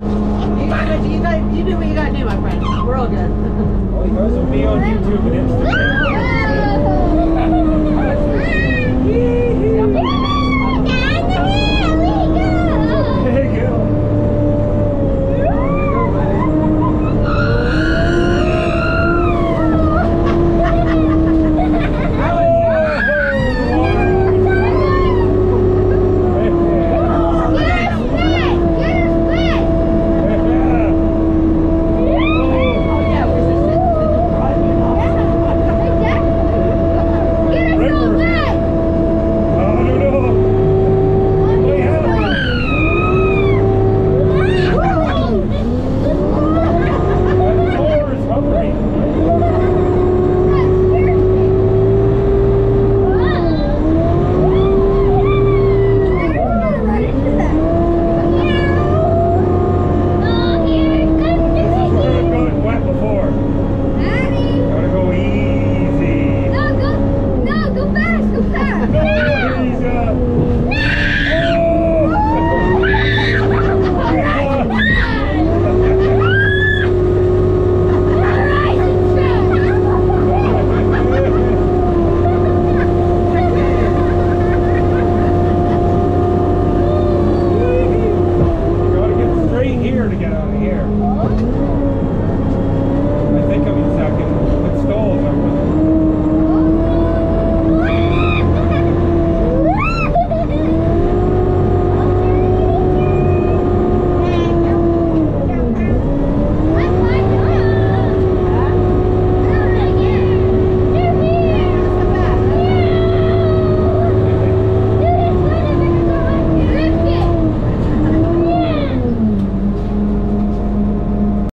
You got you got you do what you gotta do, my friend. We're all good. Well, yours will be on YouTube and Instagram. Hello?